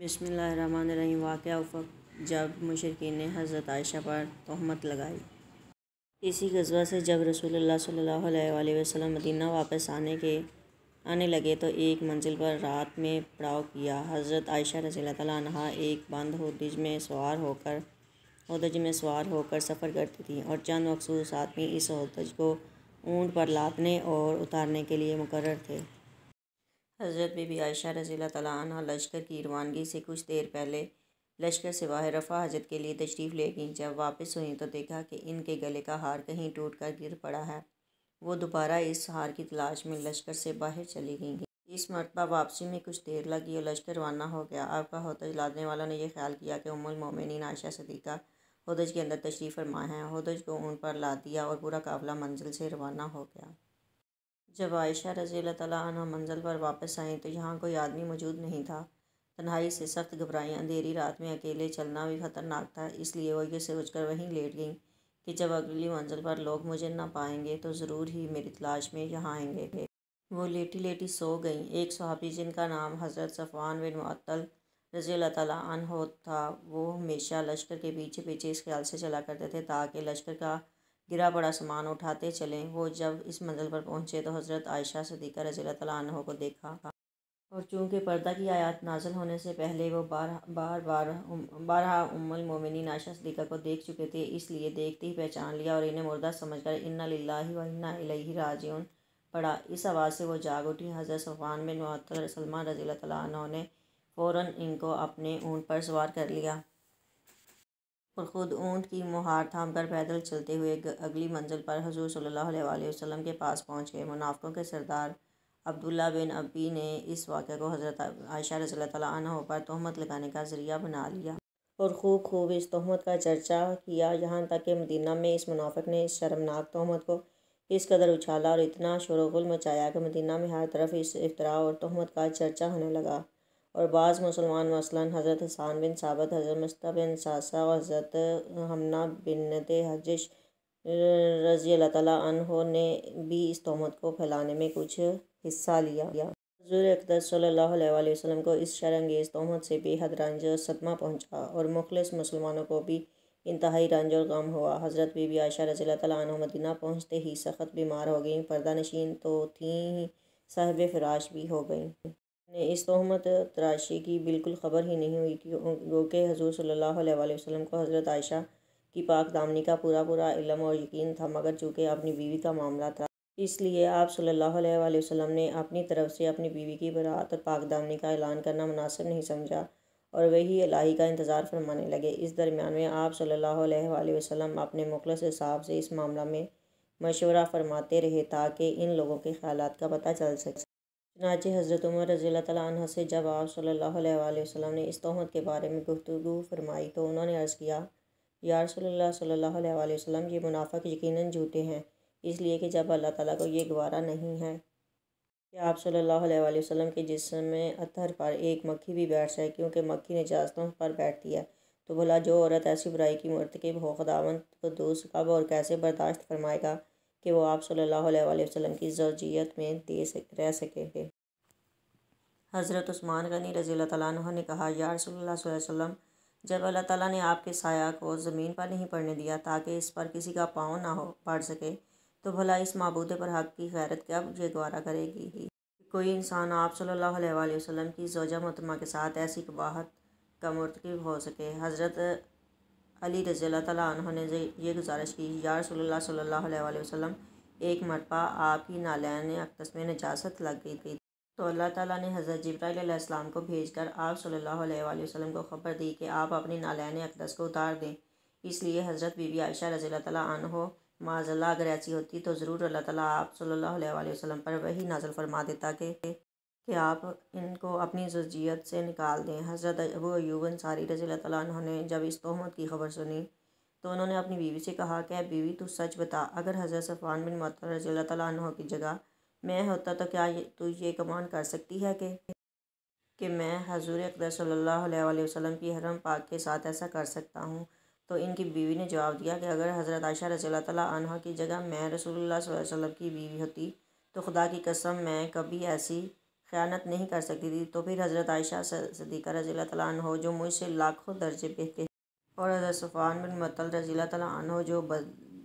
बिसमीम वाक़ उफ़क जब मुशरकिन ने हज़रत आयशा पर तहमत लगाई। इसी गज़वा से जब सल्लल्लाहु अलैहि वसल्लम मदीना वापस आने के, आने लगे तो एक मंजिल पर रात में पड़ाव किया। हज़रत आयशा रज़ी तहा एक बंद हदज में सवार होकर, हदज में सवार होकर सफ़र करती थी और चंद मखसूस आदमी इस हदज को ऊँट पर लादने और उतारने के लिए मुकर थे। हज़रत बीबी आयशा रज़ी तह लश्कर की रवानगी से कुछ देर पहले लश्कर से बाहर रफ़ा हजत के लिए तशरीफ़ ले गई। जब वापस हुई तो देखा कि इनके गले का हार कहीं टूट कर गिर पड़ा है। वो दोबारा इस हार की तलाश में लश्कर से बाहर चली गई। इस मरतबा वापसी में कुछ देर लगी और लश्कर रवाना हो गया। आपका हदज लादने वालों ने यह ख्याल किया कि उमुलमोमिन आयशा सदीक़ा हदज के अंदर तशरीफ़ फरमा है। हदज को उन पर ला दिया और पूरा काफ़िला मंजिल से रवाना हो गया। जब आयशा रज़ी तह मंजिल पर वापस आई तो यहाँ कोई आदमी मौजूद नहीं था। तन्हाई से सख्त घबराई, अंधेरी रात में अकेले चलना भी ख़तरनाक था, इसलिए वो ये सोच कर वहीं लेट गई कि जब अगली मंजिल पर लोग मुझे ना पाएँगे तो ज़रूर ही मेरी तलाश में यहाँ आएँगे। वो लेटी लेटी सो गई। एक सहाबी जिनका नाम हज़रत सफ़ान बिन मुअत्तल रज़ी अल्लाह हो था वो हमेशा लश्कर के पीछे पीछे इस ख्याल से चला करते थे, ताकि लश्कर का गिरा पड़ा सामान उठाते चले। वो जब इस मंजिल पर पहुँचे तो हज़रत आयशा सदीक़ा रज़ी तह को देखा और चूँकि पर्दा की आयत नाजल होने से पहले वो बार बार बार बारह उम्मुल मोमिनीन आयशा सदीक़ा को देख चुके थे, इसलिए देखते ही पहचान लिया और इन्हें मुर्दा समझकर इन्ना लिल्लाहि व इन्ना इलैहि राजिऊन पढ़ा इस आवाज़ से वो जाग उठी। हज़रत सफ़ान बिन मुअत्तल सलमान रज़ी तह ने फ़ौर इनको अपने ऊँट पर सवार कर लिया। और ख़ुद ऊँट की मुहार थाम कर पैदल चलते हुए अगली मंजिल पर हजूर अलैहि वसल्लम के पास पहुँच गए। मुनाफ़ों के सरदार अब्दुल्ला बिन अबी ने इस वाक़े को हज़रत आयशा रज़ी तह पर तहमत लगाने का ज़रिया बना लिया और खूब खूब इस तहमत का चर्चा किया। यहाँ तक कि मदीना में इस मुनाफिक ने इस शर्मनाक तहमत को इस कदर उछाला और इतना शोरगुल मचाया कि मदीना में हर तरफ़ इस इफ्तरा और तहमत का चर्चा होने लगा। और बाज़ मुसलमान मसलन हज़रत हसान बिन साबत, हज़रत मुस्ता बिन सासा और हज़रत हमना बिन हजिश रज़ी अल्लाह ने भी इस तहमत को फैलाने में कुछ हिस्सा लिया। हजूर अकदस सल्लल्लाहु अलैहि वसल्लम को इस शरंगेज़ तहमत से बेहद रंज और सदमा पहुँचा और मुखलस मुसलमानों को भी इंतहाई रंज और गम हुआ। हज़रत बीबी आयशा रज़ी तह मदीना पहुँचते ही सख्त बीमार हो गई पर्दा नशीन तो थी ही साहिब फ़राश भी हो गई। ने इस तहमत तराशी की बिल्कुल ख़बर ही नहीं हुई क्योंकि हजूर सल्लल्लाहु अलैहि वसल्लम को हज़रत आयशा की पाक दामनी का पूरा पूरा इलम और यकीन था, मगर चूँकि अपनी बीवी का मामला था, इसलिए आप सल्लल्लाहु वसल्लम ने अपनी तरफ़ से अपनी बीवी की बरात और पाक दामनी का ऐलान करना मुनासिब नहीं समझा और वही अलाही का इंतज़ार फरमाने लगे। इस दरमियान में आप अलैहि वसल्लम अपने मुखलस हिसाब से इस मामला में मशवरा फरमाते रहे ताकि इन लोगों के ख्याल का पता चल सके। चनाचे हज़रत उमर रज़ी तह से जब आप अलैहि वसल्लम ने इस तहमत के बारे में गुफ्तु फरमाई तो उन्होंने अर्ज़ किया, या रसूलुल्लाह सल्लल्लाहु अलैहि वसल्लम, ये मुनाफक यकीन झूठे हैं, इसलिए कि जब अल्लाह ताला को ये गवारा नहीं है कि आप अलैहि वसल्लम के जिसम में अतहर पर एक मक्खी भी बैठ जाए, क्योंकि मक्खी ने जास्तों पर बैठती है तो भला जो औरत ऐसी बुराई की मरतकब हो खुदावंत को दोस्त कब और कैसे बर्दाश्त फरमाएगा? कि वो आप सल्लल्लाहु अलैहि वसल्लम की जौजियत में दे सक, रह सकेंगे हज़रत उस्मान गनी रज़ी तह ने कहा, या रसोल्ला वसम जब अल्लाह ताला ने आपके साया को ज़मीन पर नहीं पड़ने दिया ताकि इस पर किसी का पाँव ना हो, पड़ सके तो भला इस मबूदे पर हक़ की खैरत क्या मुझे गवारा करेगी ही? कोई इंसान आप सल्लल्लाहु अलैहि वसल्लम की जोजा मतमा के साथ ऐसी कबाहत का मरतकब हो सके। हज़रत अली रज़ी तह ने ये गुजारिश की, या रसोल्ला अलैहि वसल्लम, एक मरतबा आपकी नालैन अकदस में नजासत लग गई थी। तो अल्लाह ताला ने हज़रत जब्राईसम को भेजकर आप अलैहि वसल्लम को ख़बर दी कि आप अपनी नालैन अकदस को उतार दें। इसलिए हज़रत बीबी आयशा रज़ी तहो माजल्ला अगर ऐसी होती तो ज़रूर अल्लाह ताला आप अलैहि वसल्लम पर वही नाजल फरमा देता कि कि आप इनको अपनी जजियत से निकाल दें। हज़रत अबू अयूब अंसारी रज़ी तह ने जब इस तहमत की खबर सुनी तो उन्होंने अपनी बीवी से कहा, कि बीवी, तू सच बता, अगर हज़रत सफ़ान बिन मत रज़ी तह की जगह, मैं होता तो क्या ये, तू ये कमान कर सकती है कि कि मैं हजूर अकदर अलैहि वसल्लम की हरम पाक के साथ ऐसा कर सकता हूँ? तो इनकी बीवी ने जवाब दिया कि अगर हज़रत आयशा रज़ी तह की जगह मैं रसूलुल्लाह वसल्लम की बीवी होती तो खुदा की कसम, मैं कभी ऐसी ख़यानत नहीं कर सकती थी तो फिर हज़रत आयशा सदीक़ा रज़ी तहो जो मुझसे लाखों दर्जे बेहतर और हज़रत सफ़ान बिन मतल रज़ी तहो जो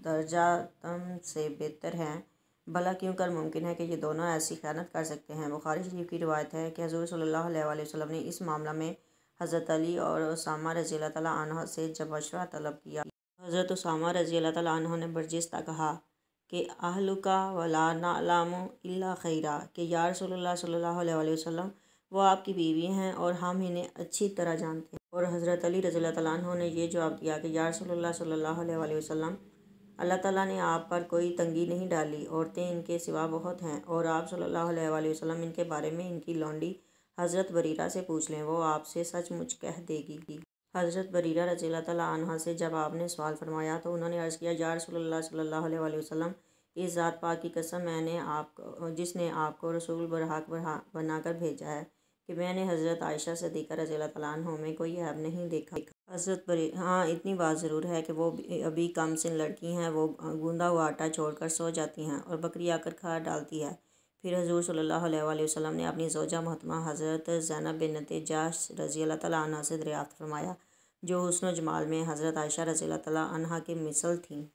दर्जा तम से बेहतर हैं, भला क्यों कर मुमकिन है कि ये दोनों ऐसी ख़यानत कर सकते हैं? बुखारी शरीफ की रिवायत है कि हजूर सल्लल्लाहु अलैहि वसल्लम ने इस मामला में हज़रत अली और उसामा रज़ी तह से जब मशवरा तलब किया। हज़रत उसामा रज़ी तह ने बर्जिस्ता कहा कि आहलुका वला नालाम खैरा, कि या रसूलुल्लाह सल्लल्लाहु अलैहि वसल्लम, वो आपकी बीवी हैं और हम इन्हें अच्छी तरह जानते हैं। और हज़रत अली रज़ी तह ने यह जवाब दिया कि या रसूलुल्लाह सल्लल्लाहु अलैहि वसल्लम, अल्लाह ताला ने आप पर कोई तंगी नहीं डाली, औरतें इनके सिवा बहुत हैं और आप सल्लल्लाहु अलैहि वसल्लम इनके बारे में इनकी लौंडी हज़रत बरीरा से पूछ लें, वो आपसे सचमुच कह देगी हज़रत बरीरा रज़ी तह से जब आपने सवाल फरमाया तो उन्होंने अर्ज़ किया, या रसूलुल्लाह सल्लल्लाहु अलैहि वसल्लम इस ज़ात पाक की कसम मैंने आप, जिसने आपको रसूल बरहक बनाकर भेजा है कि मैंने हज़रत आयशा सदीक़ा रज़ी तहों में कोई ऐब नहीं देखा। हज़रत बरी हाँ इतनी बात ज़रूर है कि वो अभी कम सिन लड़की हैं, वो गूंदा हुआ आटा छोड़कर सो जाती हैं और बकरी आकर खा डालती है। फिर हजूर सल्लल्लाहु अलैहि ने अपनी जोजा महतमा हज़रत जैनब बिन जाश रज़ी अल्लाह तला से दरियाफ़त फरमाया, जो हुसन जमाल में हज़रत आयशा रज़ी अल्लाह के मिसल थी।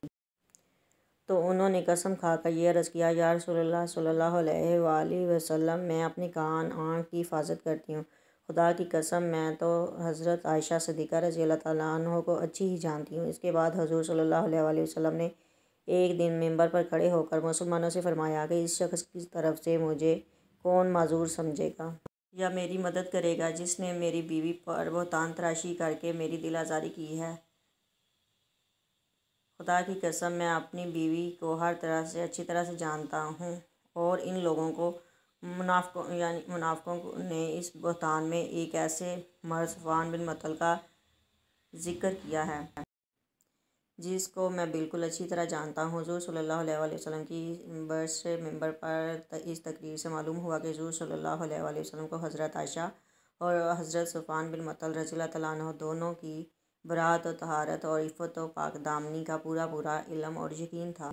तो उन्होंने कसम खाकर ये अर्ज़ किया या रसूलुल्लाह सल्लल्लाहु अलैहि वसल्लम, मैं अपनी कान आँख की हिफाजत करती हूँ। खुदा की कसम, मैं तो हज़रत आयशा सदीक़ा रज़ी अल्लाह को अच्छी ही जानती हूँ। इसके बाद हजूर सल्लल्लाहु अलैहि वसल्लम ने एक दिन मेंबर पर खड़े होकर मुसलमानों से फरमाया कि इस शख्स की तरफ़ से मुझे कौन माजूर समझेगा या मेरी मदद करेगा जिसने मेरी बीवी पर बहुतान तराशी करके मेरी दिल आज़ारी की है? खुदा की कसम मैं अपनी बीवी को हर तरह से, अच्छी तरह से जानता हूँ और इन लोगों को मुनाफ़ों यानी मुनाफ़ों ने इस बहतान में एक ऐसे मरसफ़ान बिन मतल का ज़िक्र किया है, जिसको मैं बिल्कुल अच्छी तरह जानता हूँ। हजूर सल्लल्लाहु अलैहि वसल्लम की बर्स मेंबर पर इस तकरीर से मालूम हुआ कि हजूर सल्लल्लाहु अलैहि वसल्लम को हज़रत आयशा और हज़रत सफ़ान बिन मतल रजील तु दोनों की बरात और तहारत और इफ़त व पाक दामनी का पूरा पूरा इलम और यकीन था।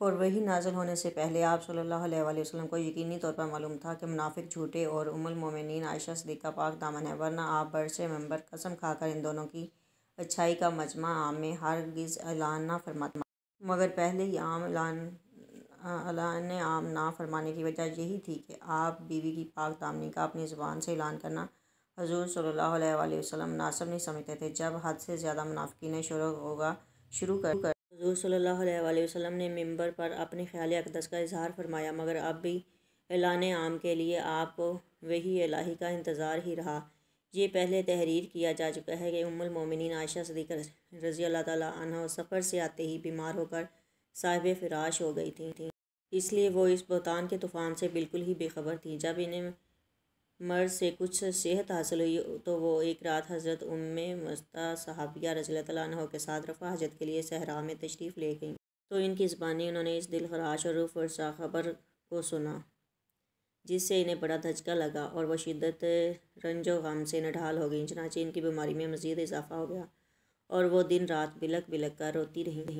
और वही नाजल होने से पहले आप सल्लल्लाहु अलैहि वसल्लम को यकीनी तौर पर मालूम था कि मुनाफिक झूठे और उमुल मोमिनीन आयशा सदीक़ा पाक दामन है, वरना आप बरसे मेंबर कसम खाकर इन दोनों की अच्छाई का मजमा आम में गिज़ ऐलान ना फरमाता। मगर पहले ही आम ऐलान अलान आम ना फरमाने की वजह यही थी कि आप बीवी की पाक दामनी का अपनी ज़ुबान से ऐलान करना हजूर सल्लल्लाहु अलैहि मुनासब नहीं समझते थे। जब हद से ज़्यादा मुनाफिकीन शुरू होगा, शुरू कर हजूर सल्लल्लाहु अलैहि ने मंबर पर अपने ख्याल अकदस का इजहार फरमाया, मगर अब भी ऐलान आम के लिए आप वही अलाही का इंतज़ार ही रहा। ये पहले तहरीर किया जा चुका है कि उम्मिन आयशा सदीक रज़ी अल्लाह तह सफ़र से आते ही बीमार होकर साहिब फ़राश हो गई थी। इसलिए वो इस बहतान के तूफ़ान से बिल्कुल ही बेखबर थी। जब इन्हें मर्द से कुछ सेहत हासिल हुई तो वो एक रात हज़रत उम्म मस्ता सहाबिया रज़ी तह के साथ रफ़ा हजत के लिए सहरा में तशरीफ़ ले गई। तो इनकी ज़बानी उन्होंने इस दिल खराश और रूफ वर्षा ख़बर को सुना, जिससे इन्हें बड़ा धचका लगा और वह शिद्दत, रंजो गम से नढाल हो गई, चनाचे इनकी बीमारी में मज़ीद इजाफ़ा हो गया और वो दिन रात बिलक बिलक कर रोती रही।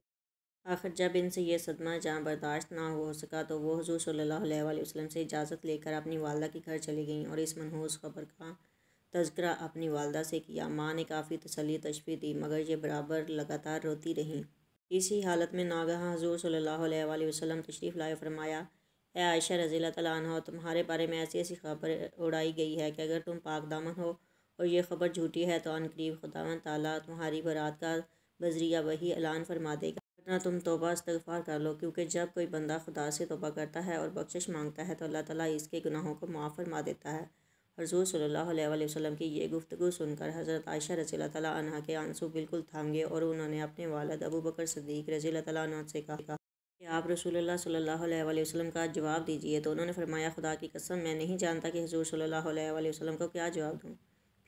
आखिर जब इनसे यह सदमा जहाँ बर्दाश्त ना हो सका तो वो हजूर सल्लल्लाहु अलैहि वसल्लम से इजाज़त लेकर अपनी वालदा के घर चली गईं और इस मनहूस ख़बर का तस्करा अपनी वालदा से किया। माँ ने काफ़ी तसली तशफी दी, मगर ये बराबर लगातार रोती रहीं। इसी हालत में नागहा हजूर सल्ला अलैहि वसल्लम तशरीफ़ लाए फरमाया ए आयशा रज़ी तह तुम्हारे बारे में ऐसी ऐसी खबर उड़ाई गई है कि अगर तुम पाक दामन हो और ये ख़बर झूठी है तो अनकरीब खुदावन ताला तुम्हारी बरात का बजरिया वही ऐलान फरमा देगा। ना तुम तोबा इस्तफ़ार कर लो, क्योंकि जब कोई बंदा खुदा से तोबा करता है और बख्शिश माँगता है तो अल्लाह ताला इसके गुनाहों को माफ़ फरमा देता है। हजूर सल्लल्लाहु अलैहि वसल्लम की ये गुफ्तु सुनकर हज़रत आयशा रज़ी तह के आँसू बिल्कुल थाम गए और उन्होंने अपने वालद अबू बकर सदीक रज़ी तह से कहा, कि आप रसूलुल्लाह सल्लल्लाहु अलैहि वसल्लम का जवाब दीजिए। तो उन्होंने फरमाया, खुदा की कसम, मैं नहीं जानता कि हजूर सल्लल्लाहु अलैहि वसल्लम को क्या जवाब दूँ।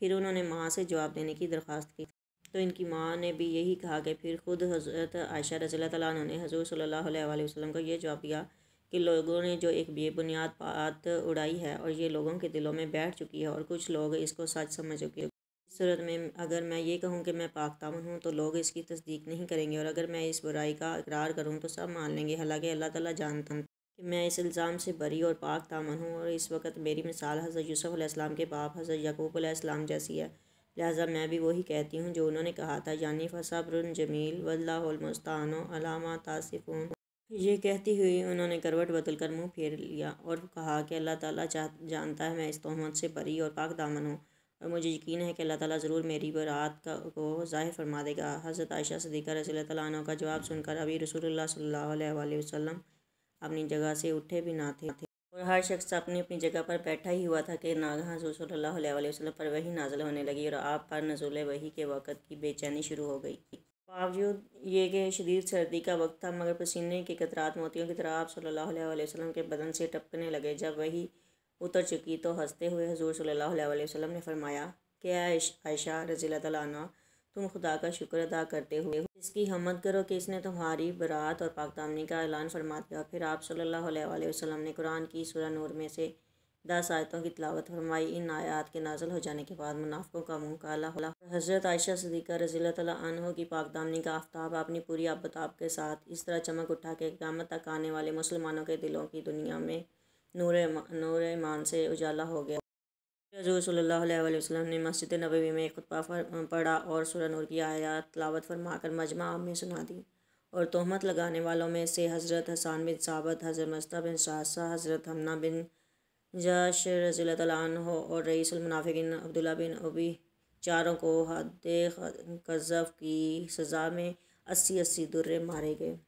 फिर उन्होंने माँ से जवाब देने की दरख्वास्त की। तो इनकी माँ ने भी यही कहा कि फिर ख़ुद हज़रत आयशा रज़ी तला ने हजूर सल्लल्लाहु अलैहि वसल्लम को ये जवाब दिया कि लोगों ने जो एक बेबुनियाद बात उड़ाई है और ये लोगों के दिलों में बैठ चुकी है और कुछ लोग इसको सच समझ चुके इस सूरत में अगर मैं ये कहूँ कि मैं पाक तामन हूँ तो लोग इसकी तस्दीक नहीं करेंगे और अगर मैं इस बुराई का इकरार करूँ तो सब मान लेंगे। हालाँकि अल्लाह ताला जानता हूँ कि मैं इस इल्ज़ाम से बरी और पाक दामन हूँ और इस वक्त मेरी मिसाल हज़रत यूसुफ़ के बाप हज़रत यकूब जैसी है। लिहाजा मैं भी वही कहती हूँ जो उन्होंने कहा था, यानी फ़सब्र जमील वल्लामुस्तान अलामा तासिफ़ून। ये कहती हुई उन्होंने करवट बदल कर मुँह फेर लिया और कहा कि अल्लाह ताला जानता है मैं इस तहमत से परी और पाक दामन हूँ और मुझे यकीन है कि अल्लाह ताला ज़रूर मेरी बरात का, को ज़ाहिर फरमा देगा। हज़रत आयशा सदीक़ा रसी तैन का जवाब सुनकर अभी सल्लल्लाहु अलैहि वसल्लम अपनी जगह से उठे भी ना थे। और हर शख्स अपनी अपनी जगह पर बैठा ही हुआ था कि नागहा सल्लल्लाहु अलैहि वसल्लम पर वही नाजल होने लगी और आप पर नजुल वही के वक़्त की बेचैनी शुरू हो गई। थी बावजूद ये कि शदीद सर्दी का वक्त था, मगर पसीने के कतरात मोतियों की तरह आप सल्लल्लाहु अलैहि वसल्लम के बदन से टपकने लगे। जब वही उतर चुकी तो हँसते हुए हजूर सल्लल्लाहु अलैहि वसल्लम ने फरमाया, कि आयशा रज़ी तला तुम खुदा का शुक्र अदा करते हुए इसकी हमद करो कि इसने तुम्हारी बरात और पाकदामनी का ऐलान फरमा दिया। फिर आप सल्लल्लाहु अलैहि वसल्लम ने कुरान की सूरह नूर में से दस आयतों की तलावत फरमाई। इन आयात के नाजल हो जाने के बाद मुनाफ़ों का मुँह काला होला हज़रत आयशा सदीक़ा रज़ी तहों की पाकदामनी का आफ्ताब अपनी पूरी आबताब के साथ इस तरह चमक उठा के क़्यामत तक आने वाले मुसलमानों के दिलों की दुनिया में नूर नूर ईमान से उजाला हो गया। वसल्लम ने मस्जिद नबी में एक खुतबा पढ़ा और सूरह नूर की आयात तलावत फरमा कर मजमा में सुना दी और तहमत लगाने वालों में से हज़रत हसान बिन साबत, हज़रत मस्ता बिन शासा, हज़रत हमना बिन जश रज़ी हो और रईसमनाफ़िन अब्दुल्ला बिन अबी चारों को हद कज़फ़ की सज़ा में अस्सी अस्सी दुर्रे मारे गए।